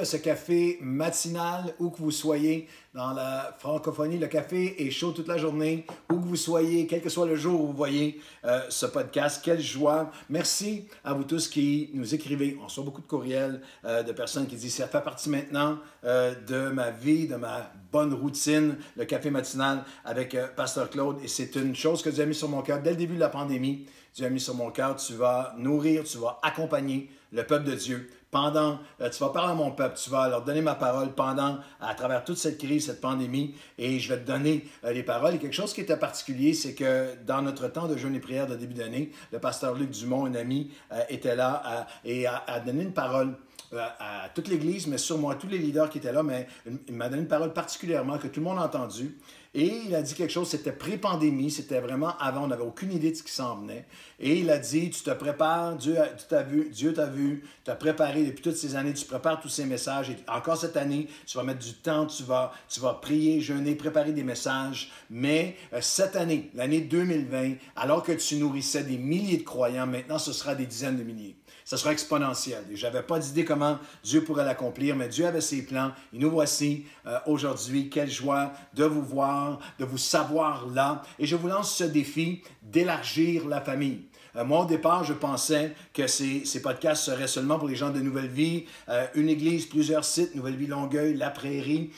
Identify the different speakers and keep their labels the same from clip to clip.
Speaker 1: à ce café matinal, où que vous soyez dans la francophonie. Le café est chaud toute la journée, où que vous soyez, quel que soit le jour où vous voyez euh, ce podcast. Quelle joie. Merci à vous tous qui nous écrivez. On reçoit beaucoup de courriels euh, de personnes qui disent, ça fait partie maintenant euh, de ma vie, de ma bonne routine, le café matinal avec Pasteur Claude. Et c'est une chose que Dieu a mis sur mon cœur dès le début de la pandémie. Dieu a mis sur mon cœur, tu vas nourrir, tu vas accompagner le peuple de Dieu pendant, euh, tu vas parler à mon peuple, tu vas leur donner ma parole pendant, à travers toute cette crise, cette pandémie, et je vais te donner euh, les paroles. Et quelque chose qui était particulier, c'est que dans notre temps de jeûne et prière de début d'année, le pasteur Luc Dumont, un ami, euh, était là et a, a, donné une parole à toute l'Église, mais sûrement à tous les leaders qui étaient là, mais il m'a donné une parole particulièrement que tout le monde a entendue. Et il a dit quelque chose, c'était pré-pandémie, c'était vraiment avant, on n'avait aucune idée de ce qui s'en venait. Et il a dit, tu te prépares, Dieu t'a vu, Dieu t'a vu, tu as préparé depuis toutes ces années, tu prépares tous ces messages. Et encore cette année, tu vas mettre du temps, tu vas, tu vas prier, jeûner, préparer des messages. Mais euh, cette année, l'année 2020, alors que tu nourrissais des milliers de croyants, maintenant ce sera des dizaines de milliers ça sera exponentiel. Je n'avais pas d'idée comment Dieu pourrait l'accomplir, mais Dieu avait ses plans. Et nous voici euh, aujourd'hui. Quelle joie de vous voir, de vous savoir là. Et je vous lance ce défi d'élargir la famille. Euh, moi, au départ, je pensais que ces, ces, podcasts seraient seulement pour les gens de Nouvelle Vie, euh, une église, plusieurs sites, Nouvelle Vie Longueuil, La Prairie,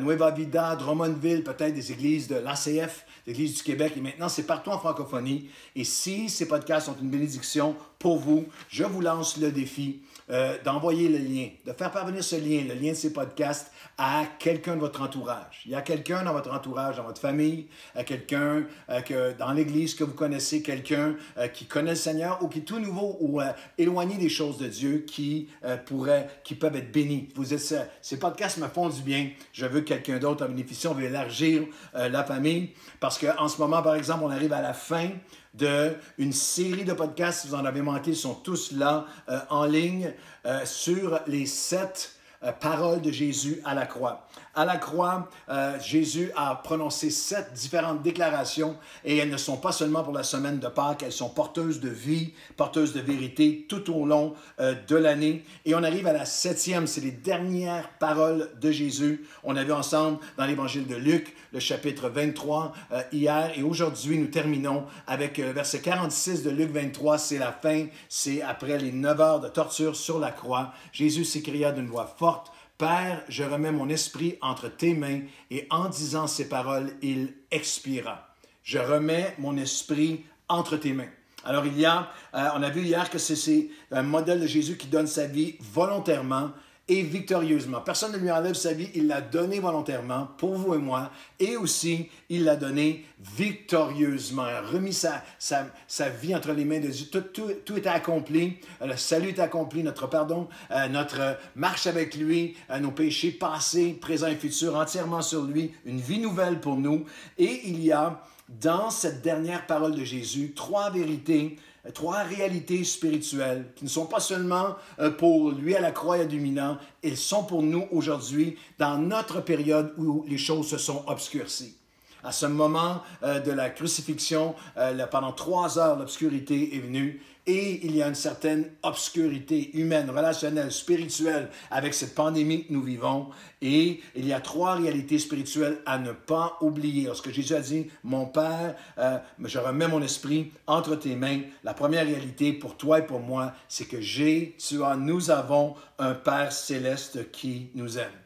Speaker 1: Nueva Vida, Drummondville, peut-être des églises de l'ACF, l'Église du Québec, et maintenant c'est partout en francophonie. Et si ces podcasts sont une bénédiction pour vous, je vous lance le défi euh, d'envoyer le lien, de faire parvenir ce lien, le lien de ces podcasts, à quelqu'un de votre entourage. Il y a quelqu'un dans votre entourage, dans votre famille, à quelqu'un euh, que dans l'Église que vous connaissez, quelqu'un euh, qui connaît le Seigneur ou qui est tout nouveau ou éloigné des choses de Dieu, qui pourrait, qui peuvent être bénis. Vous êtes, ces podcasts me font du bien. Je veux que quelqu'un d'autre en bénéficie. On veut élargir la famille parce qu'en ce moment, par exemple, on arrive à la fin d'une série de podcasts. Si vous en avez manqué, ils sont tous là euh, en ligne euh, sur les sept euh, paroles de Jésus à la croix. À la croix, euh, Jésus a prononcé sept différentes déclarations et elles ne sont pas seulement pour la semaine de Pâques, elles sont porteuses de vie, porteuses de vérité tout au long euh, de l'année. Et on arrive à la septième, c'est les dernières paroles de Jésus. On a vu ensemble dans l'évangile de Luc, le chapitre 23 hier et aujourd'hui nous terminons avec le verset 46 de Luc 23, c'est la fin, c'est après les neuf heures de torture sur la croix. Jésus s'écria d'une voix forte Père, je remets mon esprit entre tes mains, et en disant ces paroles, il expira. Je remets mon esprit entre tes mains. Alors il y a, euh, on a vu hier que c'est un modèle de Jésus qui donne sa vie volontairement et victorieusement. Personne ne lui enlève sa vie, il l'a donné volontairement pour vous et moi, et aussi il l'a donné victorieusement, il a remis sa, sa, sa, vie entre les mains de Dieu. Tout, tout, tout est accompli, euh, le salut est accompli, notre pardon, euh, notre marche avec lui, euh, nos péchés passés, présents et futurs, entièrement sur lui, une vie nouvelle pour nous. Et il y a dans cette dernière parole de Jésus trois vérités trois réalités spirituelles qui ne sont pas seulement euh, pour lui à la croix et dominant, elles sont pour nous aujourd'hui dans notre période où les choses se sont obscurcies. À ce moment euh, de la crucifixion, euh, pendant trois heures, l'obscurité est venue et il y a une certaine obscurité humaine, relationnelle, spirituelle avec cette pandémie que nous vivons. Et il y a trois réalités spirituelles à ne pas oublier. Lorsque Jésus a dit, mon Père, euh, je remets mon esprit entre tes mains, la première réalité pour toi et pour moi, c'est que j'ai, tu as, nous avons un Père céleste qui nous aime.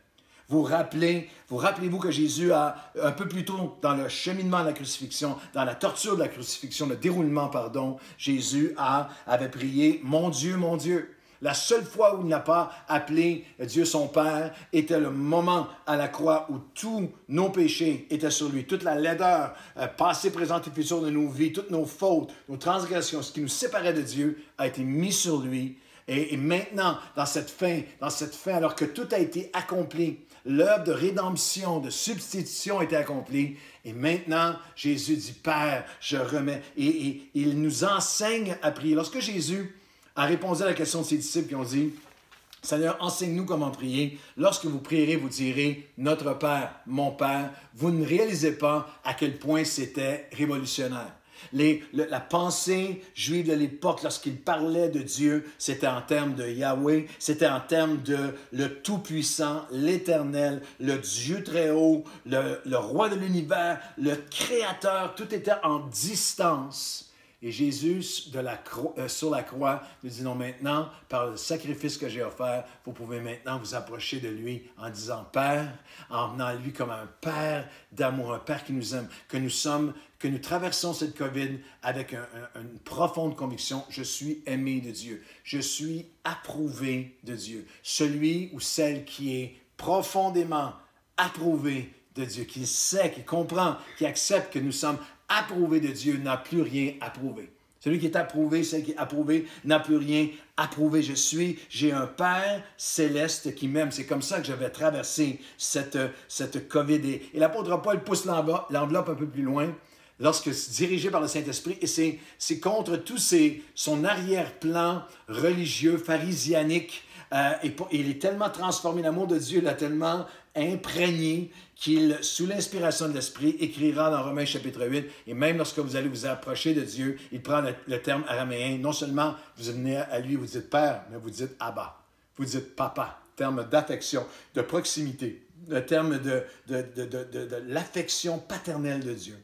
Speaker 1: Vous rappelez, vous rappelez-vous que Jésus a, un peu plus tôt dans le cheminement de la crucifixion, dans la torture de la crucifixion, le déroulement, pardon, Jésus a, avait prié, mon Dieu, mon Dieu. La seule fois où il n'a pas appelé Dieu son Père était le moment à la croix où tous nos péchés étaient sur lui. Toute la laideur, euh, passée, présente et future de nos vies, toutes nos fautes, nos transgressions, ce qui nous séparait de Dieu, a été mis sur lui. Et, et maintenant, dans cette fin, dans cette fin, alors que tout a été accompli, l'œuvre de rédemption, de substitution était accomplie. Et maintenant, Jésus dit, Père, je remets. Et, il nous enseigne à prier. Lorsque Jésus a répondu à la question de ses disciples qui ont dit, Seigneur, enseigne-nous comment prier. Lorsque vous prierez, vous direz, Notre Père, mon Père, vous ne réalisez pas à quel point c'était révolutionnaire. La pensée juive de l'époque, lorsqu'il parlait de Dieu, c'était en termes de Yahweh, c'était en termes de le Tout-Puissant, l'Éternel, le Dieu très haut, le, le roi de l'univers, le Créateur, tout était en distance et Jésus, de la euh, sur la croix, nous dit non, maintenant, par le sacrifice que j'ai offert, vous pouvez maintenant vous approcher de lui en disant Père, en venant à lui comme un Père d'amour, un Père qui nous aime, que nous sommes, que nous traversons cette COVID avec une profonde conviction, je suis aimé de Dieu, je suis approuvé de Dieu. Celui ou celle qui est profondément approuvé de Dieu, qui sait, qui comprend, qui accepte que nous sommes approuvé de Dieu n'a plus rien approuvé. Celui qui est approuvé, celle qui est approuvée, n'a plus rien approuvé. Je suis, j'ai un Père céleste qui m'aime. C'est comme ça que je vais traverser cette, cette COVID. Et, l'apôtre Paul pousse l'enveloppe un peu plus loin lorsque dirigé par le Saint-Esprit, et c'est contre tout ces, son arrière-plan religieux, pharisianique, euh, et, il est tellement transformé, l'amour de Dieu l'a tellement imprégné qu'il, sous l'inspiration de l'Esprit, écrira dans Romains chapitre 8, et même lorsque vous allez vous approcher de Dieu, il prend le, terme araméen. Non seulement vous venez à lui, vous dites Père, mais vous dites Abba, vous dites Papa, terme d'affection, de proximité, le terme de, de, de, de l'affection paternelle de Dieu.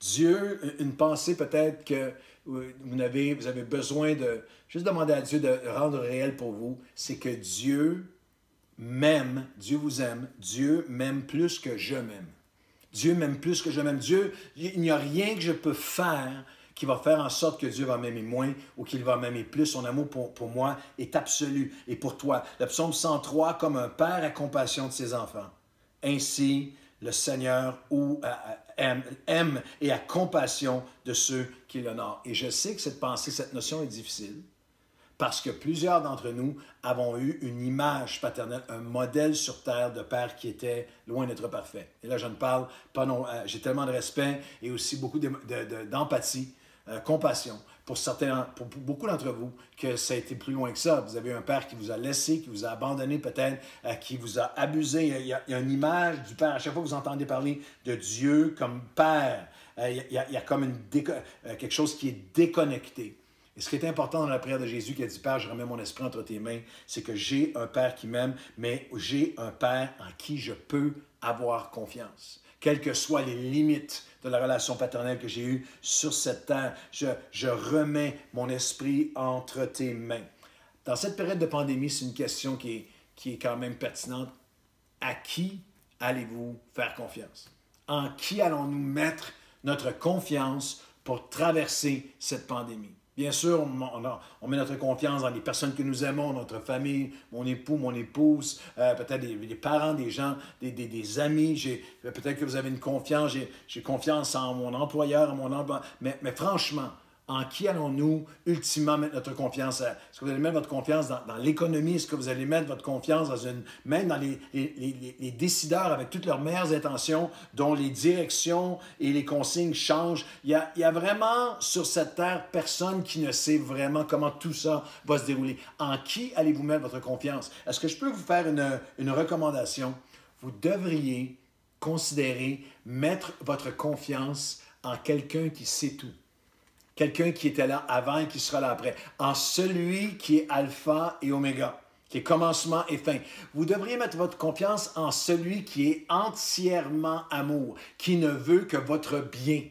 Speaker 1: Dieu, une pensée peut-être que vous avez besoin de juste demander à Dieu de rendre réel pour vous, c'est que Dieu m'aime, Dieu vous aime, Dieu m'aime plus que je m'aime. Dieu m'aime plus que je m'aime. Dieu, il n'y a rien que je peux faire qui va faire en sorte que Dieu va m'aimer moins ou qu'il va m'aimer plus. Son amour pour, pour, moi est absolu. Et pour toi, le psaume 103, comme un père a compassion de ses enfants. Ainsi, le Seigneur ou, aime, aime et a compassion de ceux qui l'honorent. Et je sais que cette pensée, cette notion est difficile parce que plusieurs d'entre nous avons eu une image paternelle, un modèle sur terre de père qui était loin d'être parfait. Et là, je ne parle pas non, euh, j'ai tellement de respect et aussi beaucoup d'empathie, euh, compassion pour certains, pour beaucoup d'entre vous, que ça a été plus loin que ça. Vous avez un père qui vous a laissé, qui vous a abandonné peut-être, euh, qui vous a abusé. Il y, a, une image du père. À chaque fois que vous entendez parler de Dieu comme père, il, y a, comme quelque chose qui est déconnecté. Et ce qui est important dans la prière de Jésus qui a dit Père, je remets mon esprit entre tes mains, c'est que j'ai un Père qui m'aime, mais j'ai un Père en qui je peux avoir confiance. Quelles que soient les limites de la relation paternelle que j'ai eue sur cette terre, je, remets mon esprit entre tes mains. Dans cette période de pandémie, c'est une question qui est, qui est quand même pertinente. À qui allez-vous faire confiance? En qui allons-nous mettre notre confiance pour traverser cette pandémie? Bien sûr, on, met notre confiance dans les personnes que nous aimons, notre famille, mon époux, mon épouse, euh, peut-être des, parents, des gens, des, des, amis. Peut-être que vous avez une confiance, j'ai confiance en mon employeur, en mon emploi. Mais franchement, en qui allons-nous ultimement mettre notre confiance? Est-ce que vous allez mettre votre confiance dans, l'économie? Est-ce que vous allez mettre votre confiance dans une, même dans les, les, décideurs avec toutes leurs meilleures intentions, dont les directions et les consignes changent? Il y a, il y a vraiment sur cette terre personne qui ne sait vraiment comment tout ça va se dérouler. En qui allez-vous mettre votre confiance? Est-ce que je peux vous faire une, une recommandation? Vous devriez considérer mettre votre confiance en quelqu'un qui sait tout quelqu'un qui était là avant et qui sera là après, en celui qui est alpha et oméga, qui est commencement et fin. Vous devriez mettre votre confiance en celui qui est entièrement amour, qui ne veut que votre bien.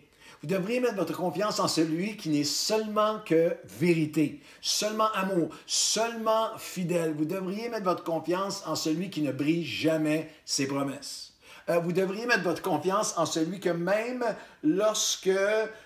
Speaker 1: Vous devriez mettre votre confiance en celui qui n'est seulement que vérité, seulement amour, seulement fidèle. Vous devriez mettre votre confiance en celui qui ne brille jamais ses promesses. Euh, vous devriez mettre votre confiance en celui que même lorsque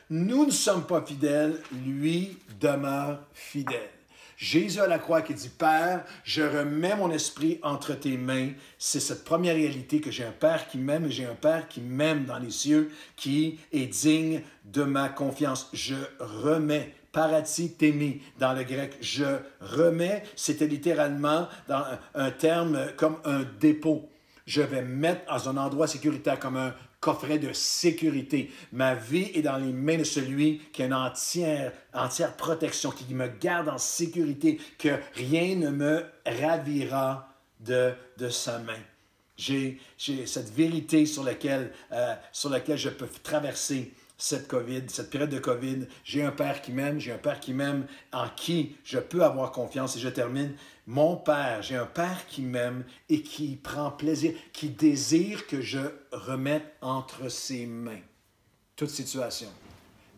Speaker 1: nous ne sommes pas fidèles, lui demeure fidèle. Jésus à la croix qui dit, Père, je remets mon esprit entre tes mains. C'est cette première réalité que j'ai un Père qui m'aime et j'ai un Père qui m'aime dans les cieux, qui est digne de ma confiance. Je remets parati t'aimer dans le grec. Je remets, c'était littéralement dans un terme comme un dépôt je vais mettre dans un endroit sécuritaire comme un coffret de sécurité. Ma vie est dans les mains de celui qui a une entière, protection, qui me garde en sécurité, que rien ne me ravira de, de sa main. J'ai cette vérité sur laquelle, euh, sur laquelle je peux traverser cette COVID, cette période de COVID. J'ai un Père qui m'aime, j'ai un Père qui m'aime, en qui je peux avoir confiance. Et je termine. Mon Père, j'ai un Père qui m'aime et qui prend plaisir, qui désire que je remette entre ses mains toute situation.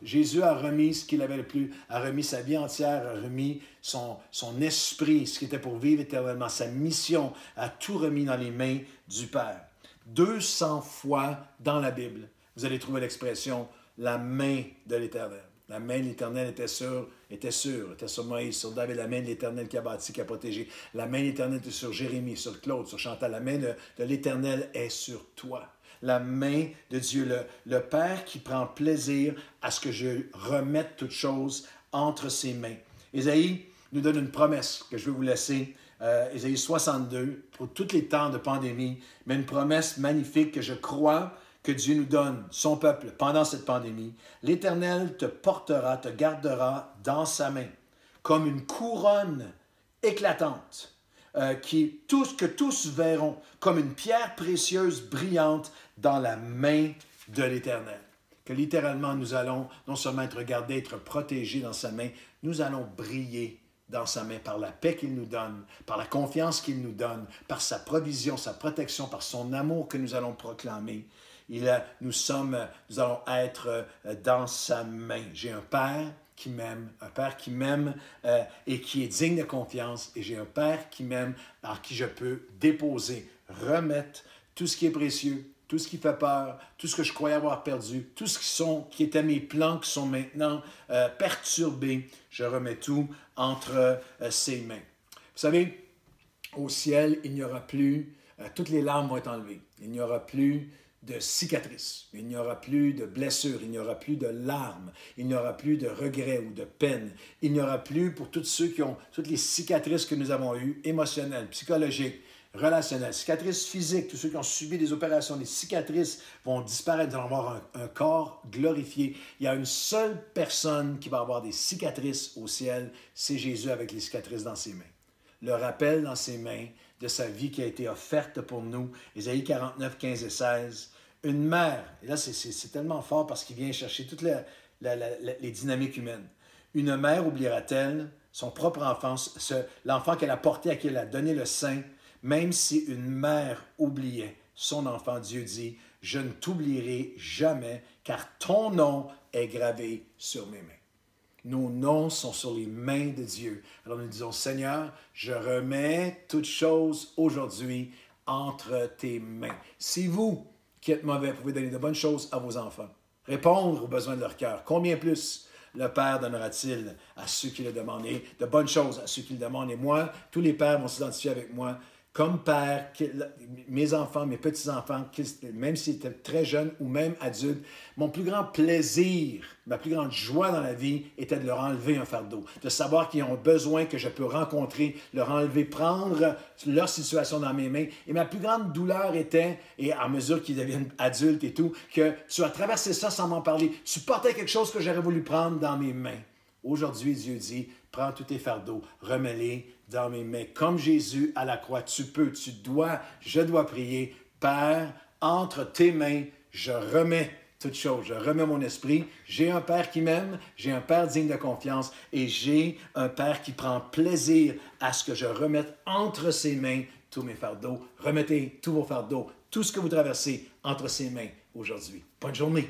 Speaker 1: Jésus a remis ce qu'il avait le plus, a remis sa vie entière, a remis son, son esprit, ce qui était pour vivre éternellement, sa mission, a tout remis dans les mains du Père. 200 fois dans la Bible, vous allez trouver l'expression la main de l'Éternel. La main de l'Éternel était sur, était sûre, était sur Moïse, sur David, la main de l'Éternel qui a bâti, qui a protégé. La main de l'Éternel était sur Jérémie, sur Claude, sur Chantal. La main de, l'Éternel est sur toi. La main de Dieu, le, le, Père qui prend plaisir à ce que je remette toutes choses entre ses mains. Ésaïe nous donne une promesse que je vais vous laisser. Euh, Ésaïe 62, pour tous les temps de pandémie, mais une promesse magnifique que je crois que Dieu nous donne, son peuple, pendant cette pandémie, l'Éternel te portera, te gardera dans sa main, comme une couronne éclatante, euh, qui, tous, que tous verront, comme une pierre précieuse brillante dans la main de l'Éternel. Que littéralement, nous allons non seulement être regardés, être protégés dans sa main, nous allons briller dans sa main par la paix qu'il nous donne, par la confiance qu'il nous donne, par sa provision, sa protection, par son amour que nous allons proclamer nous sommes, nous allons être euh, dans sa main. J'ai un Père qui m'aime, un Père qui m'aime euh, et qui est digne de confiance, et j'ai un Père qui m'aime, en qui je peux déposer, remettre tout ce qui est précieux, tout ce qui fait peur, tout ce que je croyais avoir perdu, tout ce qui, sont, qui étaient mes plans qui sont maintenant euh, perturbés, je remets tout entre ses mains. Vous savez, au ciel, il n'y aura plus, toutes les larmes vont être enlevées. Il n'y aura plus de cicatrices, il n'y aura plus de blessures, il n'y aura plus de larmes, il n'y aura plus de regrets ou de peine, il n'y aura plus pour tous ceux qui ont toutes les cicatrices que nous avons eues, émotionnelles, psychologiques, relationnelles, cicatrices physiques, tous ceux qui ont subi des opérations, les cicatrices vont disparaître, vont avoir un, un corps glorifié. Il y a une seule personne qui va avoir des cicatrices au ciel, c'est Jésus avec les cicatrices dans ses mains. Le rappel dans ses mains de sa vie qui a été offerte pour nous. Ésaïe 49, 15 et 16. Une mère, et là c'est tellement fort parce qu'il vient chercher toutes les dynamiques humaines. Une mère oubliera-t-elle son propre enfance, l'enfant qu'elle a porté, à qui elle a donné le sein, même si une mère oubliait son enfant, Dieu dit, je ne t'oublierai jamais, car ton nom est gravé sur mes mains. Nos noms sont sur les mains de Dieu. Alors nous disons, Seigneur, je remets toutes choses aujourd'hui entre tes mains. Si vous, qui êtes mauvais, pouvez donner de bonnes choses à vos enfants, répondre aux besoins de leur cœur, combien plus le Père donnera-t-il à ceux qui le demandent? Et de bonnes choses à ceux qui le demandent. Et moi, tous les pères vont s'identifier avec moi comme père, mes enfants, mes petits-enfants, même s'ils étaient très jeunes ou même adultes, mon plus grand plaisir, ma plus grande joie dans la vie était de leur enlever un fardeau, de savoir qu'ils ont besoin que je peux rencontrer, leur enlever, prendre leur situation dans mes mains. Et ma plus grande douleur était, et à mesure qu'ils deviennent adultes et tout, que tu as traversé ça sans m'en parler. Tu portais quelque chose que j'aurais voulu prendre dans mes mains. Aujourd'hui, Dieu dit, prends tous tes fardeaux, remets-les dans mes mains. Comme Jésus à la croix, tu peux, tu dois, je dois prier. Père, entre tes mains, je remets toutes choses. Je remets mon esprit. J'ai un Père qui m'aime, j'ai un Père digne de confiance et j'ai un Père qui prend plaisir à ce que je remette entre ses mains tous mes fardeaux. Remettez tous vos fardeaux, tout ce que vous traversez entre ses mains aujourd'hui. Bonne journée.